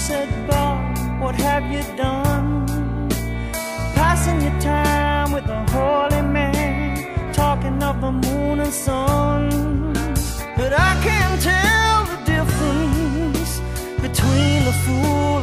said, Bob, what have you done? Passing your time with a holy man, talking of the moon and sun. But I can't tell the difference between a fool